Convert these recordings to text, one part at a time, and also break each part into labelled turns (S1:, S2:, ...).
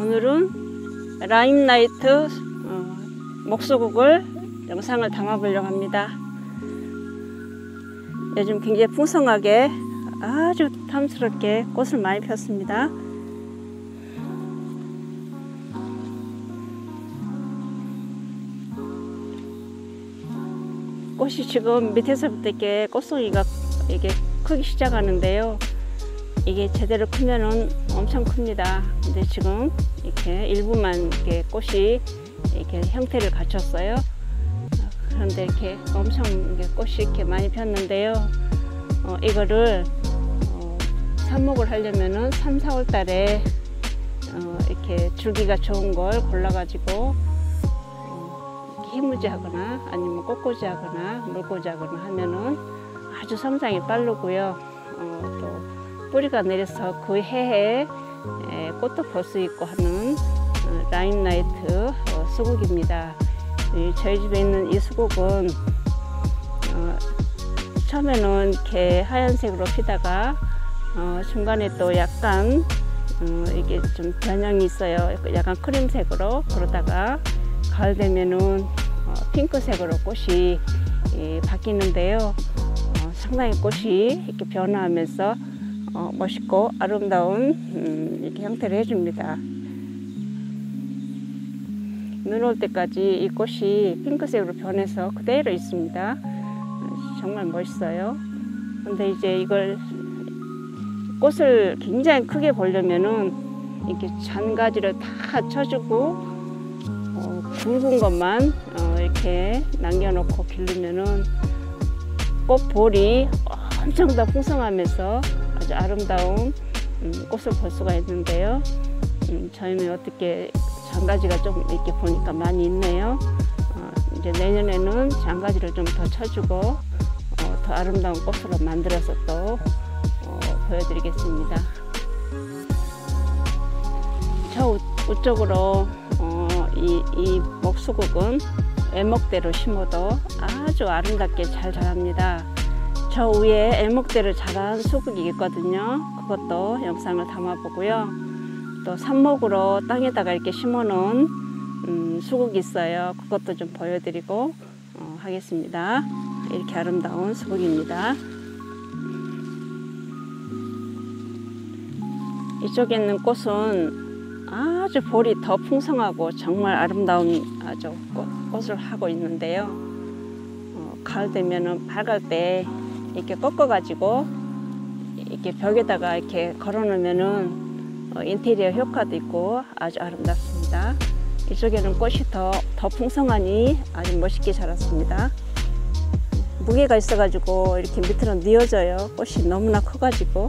S1: 오늘은 라임나이트 어, 목소국을 영상을 담아보려고 합니다. 요즘 굉장히 풍성하게 아주 탐스럽게 꽃을 많이 폈습니다. 꽃이 지금 밑에서부터 이렇게 꽃송이가 이게 크기 시작하는데요. 이게 제대로 크면은 엄청 큽니다. 근데 지금 이렇게 일부만 이렇게 꽃이 이렇게 형태를 갖췄어요. 그런데 이렇게 엄청 이렇게 꽃이 이렇게 많이 폈는데요. 어, 이거를 어, 삽목을 하려면은 3, 4월 달에 어, 이렇게 줄기가 좋은 걸 골라 가지고 어, 희무지 하거나 아니면 꽃꽂이 하거나 물꽂이 하거나 하면은 아주 성장이 빠르고요. 어, 또 뿌리가 내려서 그 해에 에, 꽃도 볼 수 있고 하는 어, 라임라이트 어, 수국입니다. 이 저희 집에 있는 이 수국은 어, 처음에는 이렇게 하얀색으로 피다가 어, 중간에 또 약간 어, 이게 좀 변형이 있어요. 약간 크림색으로 그러다가 가을 되면은 어, 핑크색으로 꽃이 예, 바뀌는데요. 어, 상당히 꽃이 이렇게 변화하면서 어, 멋있고 아름다운 음, 이렇게 형태를 해줍니다. 눈 올 때까지 이 꽃이 핑크색으로 변해서 그대로 있습니다. 정말 멋있어요. 근데 이제 이걸 꽃을 굉장히 크게 보려면은 이렇게 잔가지를 다 쳐주고 어, 굵은 것만 어, 이렇게 남겨놓고 기르면은 꽃 볼이 엄청 더 풍성하면서 아주 아름다운 음, 꽃을 볼 수가 있는데요. 음, 저희는 어떻게 장가지가 좀 이렇게 보니까 많이 있네요. 어, 이제 내년에는 장가지를 좀 더 쳐주고 어, 더 아름다운 꽃으로 만들어서 또 어, 보여드리겠습니다. 저 우, 우쪽으로 어, 이, 이 목수국은 애목대로 심어도 아주 아름답게 잘 자랍니다. 저 위에 애목대를 자란 수국이 있거든요. 그것도 영상을 담아 보고요. 또 삽목으로 땅에다가 이렇게 심어 놓은 음, 수국이 있어요. 그것도 좀 보여드리고 어, 하겠습니다. 이렇게 아름다운 수국입니다. 이쪽에 있는 꽃은 아주 볼이 더 풍성하고 정말 아름다운 아주 꽃, 꽃을 하고 있는데요. 어, 가을 되면은 밝을 때 이렇게 꺾어가지고 이렇게 벽에다가 이렇게 걸어놓으면은 어, 인테리어 효과도 있고 아주 아름답습니다. 이쪽에는 꽃이 더, 더 풍성하니 아주 멋있게 자랐습니다. 무게가 있어가지고 이렇게 밑으로 뉘어져요. 꽃이 너무나 커가지고.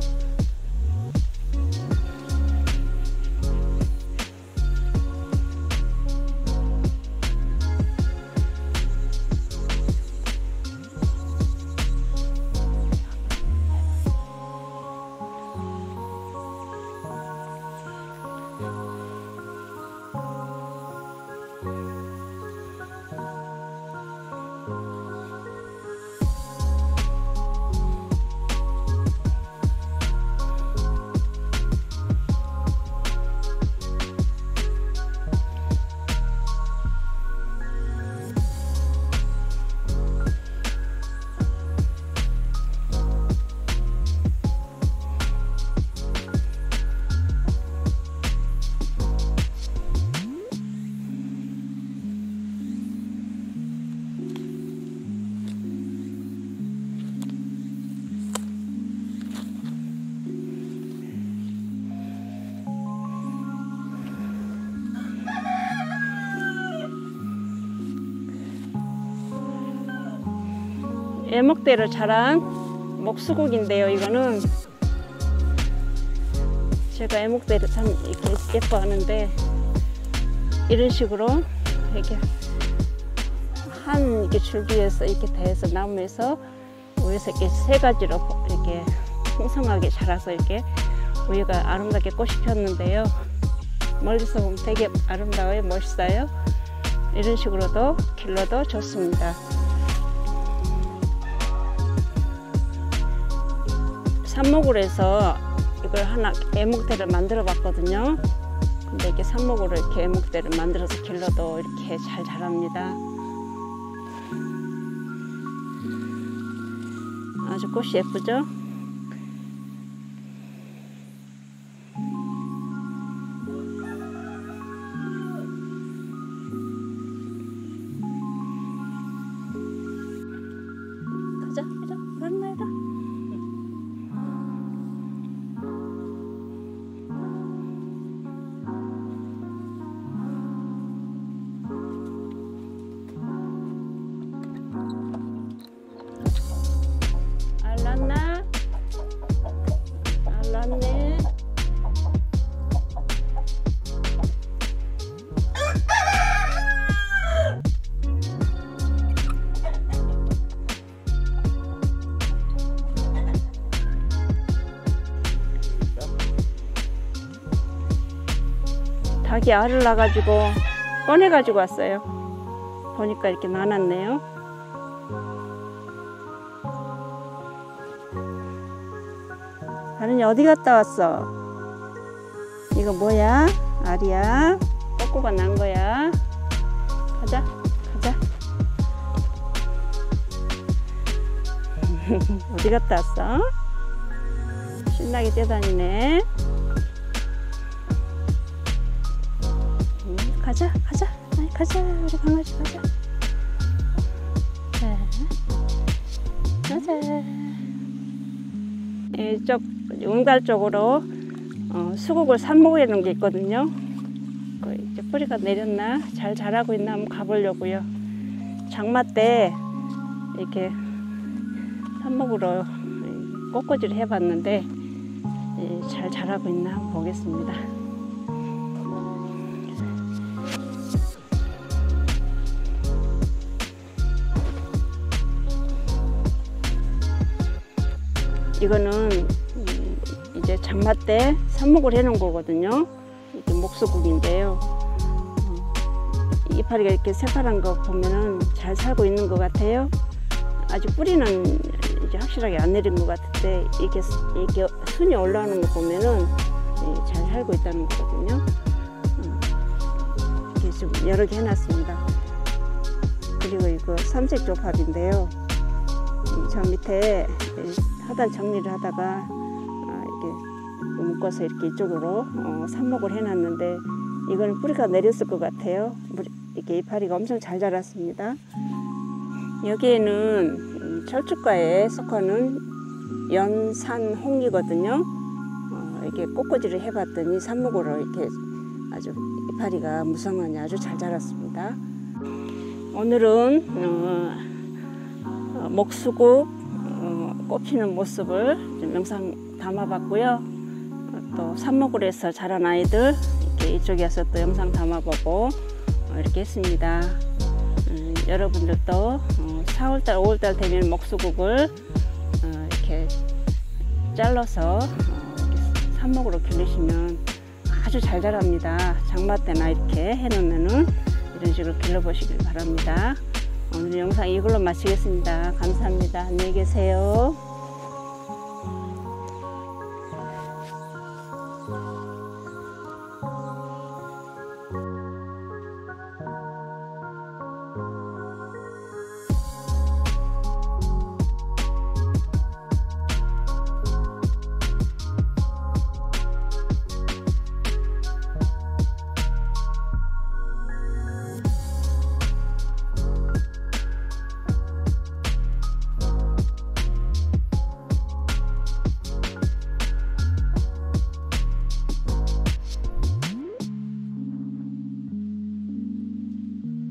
S1: Lord. 애목대로 자란 목수국인데요. 이거는 제가 애목대를 참 이렇게 예뻐하는데 이런 식으로 이렇게 한 이렇게 줄기에서 이렇게 대해서 나무에서 위에서 이렇게 세 가지로 이렇게 풍성하게 자라서 이렇게 위에가 아름답게 꽃이 폈는데요. 멀리서 보면 되게 아름다워요, 멋있어요. 이런 식으로도 길러도 좋습니다. 삽목을 해서 이걸 하나 애목대를 만들어 봤거든요. 근데 이렇게 삽목으로 이렇게 목대를 만들어서 길러도 이렇게 잘 자랍니다. 아주 꽃이 예쁘죠? 닭이 알을 낳아가지고 꺼내가지고 왔어요. 보니까 이렇게 나눴네요. 다른이 어디 갔다 왔어? 이거 뭐야? 알이야? 꼬꼬가 난 거야? 가자, 가자. 어디 갔다 왔어? 신나게 뛰어다니네. 가자, 가자, 아이, 가자, 우리 강아지 가자. 자, 가자. 이쪽 운갈 쪽으로 어, 수국을 삽목해 놓은 게 있거든요. 그 이제 뿌리가 내렸나 잘 자라고 있나 한번 가보려고요. 장마 때 이렇게 삽목으로 꽃꽂이를 해봤는데 예, 잘 자라고 있나 한번 보겠습니다. 이거는 음, 이제 장마 때 삽목을 해놓은 거거든요. 목수국인데요. 어, 이파리가 이렇게 새파란 거 보면은 잘 살고 있는 것 같아요. 아직 뿌리는 이제 확실하게 안 내린 것 같은데 이게 이게 순이 올라오는 거 보면은 예, 잘 살고 있다는 거거든요. 어, 이렇게 좀 여러 개 해놨습니다. 그리고 이거 삼색 조팝인데요. 이저 밑에 하단 정리를 하다가 아, 이렇게 묶어서 이렇게 이쪽으로 어, 삽목을 해놨는데 이거는 뿌리가 내렸을 것 같아요. 물- 이렇게 이파리가 엄청 잘 자랐습니다. 여기에는 음, 철쭉과에 속하는 연산홍이거든요. 어, 이렇게 꽃꽂이를 해봤더니 삽목으로 이렇게 아주 이파리가 무성하니 아주 잘 자랐습니다. 오늘은 어, 어, 목수국 어, 꽃피는 모습을 좀 영상 담아봤고요. 어, 또 해서 자란 아이들 이렇게 이쪽에서 또 영상 담아보고 어, 이렇게 했습니다. 음, 여러분들도 어, 4월달, 5월달 되면 목수국을 어, 이렇게 잘라서 어, 삽목으로 기르시면 아주 잘 자랍니다. 장마 때나 이렇게 해놓으면은 이런 식으로 길러보시길 바랍니다. 오늘 영상 이걸로 마치겠습니다. 감사합니다. 안녕히 계세요.